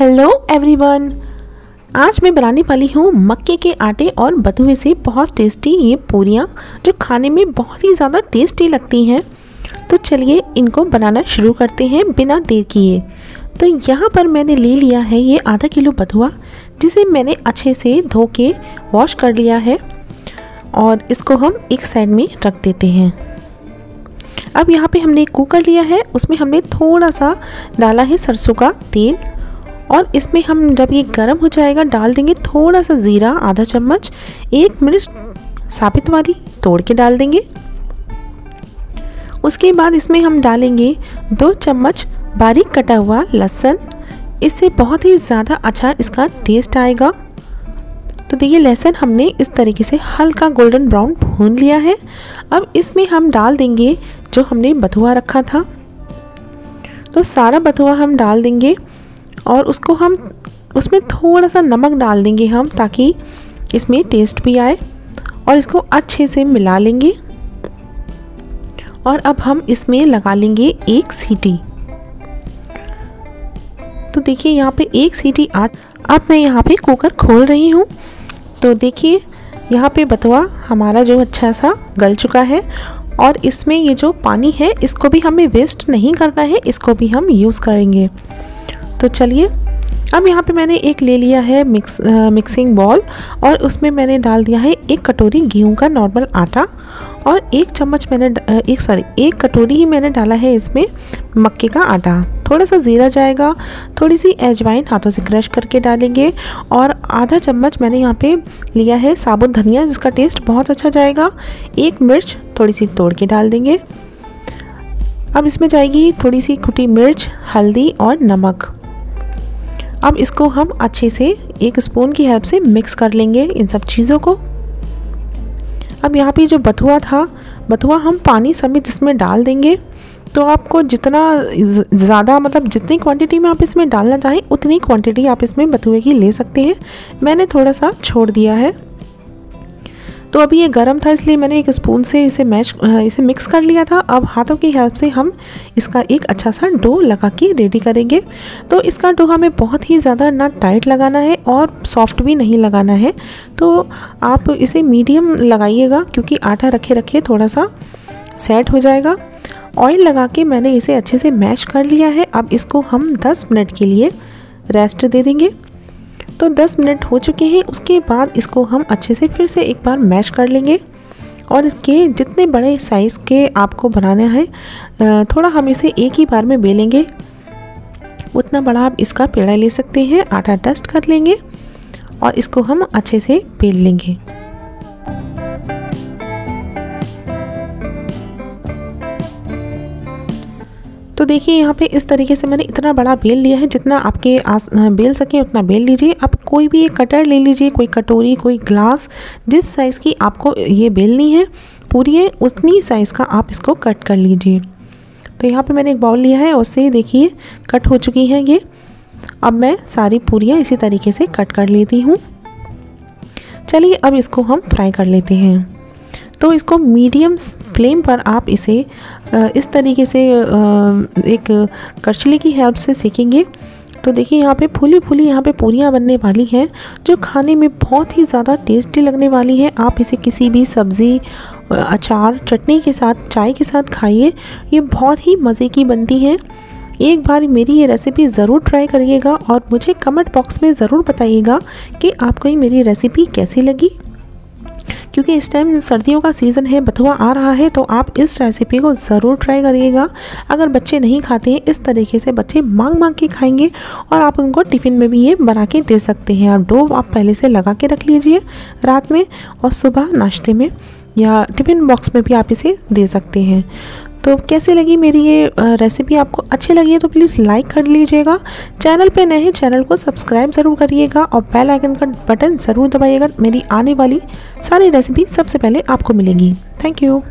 Hello everyone आज मैं बनाने वाली हूँ मक्के के आटे और बथुए से बहुत टेस्टी ये पूरियाँ, जो खाने में बहुत ही ज़्यादा टेस्टी लगती हैं। तो चलिए इनको बनाना शुरू करते हैं बिना देर किए। तो यहाँ पर मैंने ले लिया है ये आधा किलो बथुआ जिसे मैंने अच्छे से धो के वॉश कर लिया है। और इसको हम एक साइड में रख देते हैं। अब यहाँ पे हमने कुकर लिया है, उसमें हमने थोड़ा सा डाला है सरसों का तेल और इसमें हम जब ये गर्म हो जाएगा, डाल देंगे थोड़ा सा ज़ीरा, आधा चम्मच, एक मिर्च साबित वाली तोड़ के डाल देंगे। उसके बाद इसमें हम डालेंगे दो चम्मच बारीक कटा हुआ लहसुन। इससे बहुत ही ज़्यादा अच्छा इसका टेस्ट आएगा। तो देखिए, लहसुन हमने इस तरीके से हल्का गोल्डन ब्राउन भून लिया है। अब इसमें हम डाल देंगे जो हमने बथुआ रखा था। तो सारा बथुआ हम डाल देंगे। और उसको हम, उसमें थोड़ा सा नमक डाल देंगे हम ताकि इसमें टेस्ट भी आए और इसको अच्छे से मिला लेंगे। और अब हम इसमें लगा लेंगे एक सीटी। तो देखिए यहाँ पे एक सीटी आ, अब मैं यहाँ पे कुकर खोल रही हूँ। तो देखिए यहाँ पे बतवा हमारा जो अच्छा सा गल चुका है और इसमें ये जो पानी है, इसको भी हमें वेस्ट नहीं करना है, इसको भी हम यूज़ करेंगे। तो चलिए अब यहाँ पे मैंने एक ले लिया है मिक्स आ, मिक्सिंग बॉल और उसमें मैंने डाल दिया है एक कटोरी गेहूँ का नॉर्मल आटा और एक चम्मच मैंने एक सॉरी एक कटोरी ही मैंने डाला है इसमें मक्के का आटा। थोड़ा सा ज़ीरा जाएगा थोड़ी सी एजवाइन हाथों से क्रश करके डालेंगे और आधा चम्मच मैंने यहाँ पे लिया है साबुत धनिया जिसका टेस्ट बहुत अच्छा जाएगा। एक मिर्च थोड़ी सी तोड़ के डाल देंगे। अब इसमें जाएगी थोड़ी सी कुटी मिर्च हल्दी और नमक। अब इसको हम अच्छे से एक स्पून की हेल्प से मिक्स कर लेंगे इन सब चीज़ों को। अब यहाँ पे जो बथुआ था, बथुआ हम पानी समेत इसमें डाल देंगे। तो आपको जितना ज़्यादा मतलब जितनी क्वांटिटी में आप इसमें डालना चाहें, उतनी क्वांटिटी आप इसमें बथुए की ले सकते हैं। मैंने थोड़ा सा छोड़ दिया है। तो अभी ये गर्म था, इसलिए मैंने एक स्पून से इसे मैश इसे मिक्स कर लिया था। अब हाथों की हेल्प से हम इसका एक अच्छा सा डो लगा के रेडी करेंगे। तो इसका डो हमें बहुत ही ज़्यादा ना टाइट लगाना है और सॉफ्ट भी नहीं लगाना है। तो आप इसे मीडियम लगाइएगा, क्योंकि आटा रखे रखे थोड़ा सा सेट हो जाएगा। ऑयल लगा के मैंने इसे अच्छे से मैश कर लिया है। अब इसको हम 10 मिनट के लिए रेस्ट दे देंगे। तो 10 मिनट हो चुके हैं, उसके बाद इसको हम अच्छे से फिर से एक बार मैश कर लेंगे। और इसके जितने बड़े साइज़ के आपको बनाना है थोड़ा हम इसे एक ही बार में बेलेंगे उतना बड़ा आप इसका पेड़ा ले सकते हैं, आटा डस्ट कर लेंगे और इसको हम अच्छे से बेल लेंगे। देखिए, यहाँ पे इस तरीके से मैंने इतना बड़ा बेल लिया है, जितना आपके आस बेल सके उतना बेल लीजिए। आप कोई भी एक कटर ले लीजिए, कोई कटोरी, कोई ग्लास, जिस साइज़ की आपको ये बेलनी है, पूरी है उतनी साइज़ का आप इसको कट कर लीजिए। तो यहाँ पे मैंने एक बाउल लिया है, उससे देखिए कट हो चुकी है ये। अब मैं सारी पूरियाँ इसी तरीके से कट कर लेती हूँ। चलिए, अब इसको हम फ्राई कर लेते हैं। तो इसको मीडियम फ्लेम पर आप इसे इस तरीके से एक करछली की हेल्प से सेकेंगे। तो देखिए यहाँ पे फूली फूली यहाँ पे पूरियाँ बनने वाली हैं, जो खाने में बहुत ही ज़्यादा टेस्टी लगने वाली है। आप इसे किसी भी सब्ज़ी अचार, चटनी के साथ, चाय के साथ खाइए, ये बहुत ही मज़े की बनती हैं। एक बार मेरी ये रेसिपी ज़रूर ट्राई करिएगा और मुझे कमेंट बॉक्स में ज़रूर बताइएगा कि आपको ये मेरी रेसिपी कैसी लगी। क्योंकि इस टाइम सर्दियों का सीज़न है, बथुआ आ रहा है तो आप इस रेसिपी को ज़रूर ट्राई करिएगा। अगर बच्चे नहीं खाते हैं, इस तरीके से बच्चे मांग मांग के खाएँगे और आप उनको टिफ़िन में भी ये बना के दे सकते हैं। और डो आप पहले से लगा के रख लीजिए रात में और सुबह नाश्ते में या टिफ़िन बॉक्स में भी आप इसे दे सकते हैं। तो कैसी लगी मेरी ये रेसिपी आपको अच्छी लगी है तो प्लीज़ लाइक कर लीजिएगा। चैनल पे नए हैं चैनल को सब्सक्राइब ज़रूर करिएगा और बेल आइकन का बटन ज़रूर दबाइएगा। मेरी आने वाली सारी रेसिपी सबसे पहले आपको मिलेगी। Thank you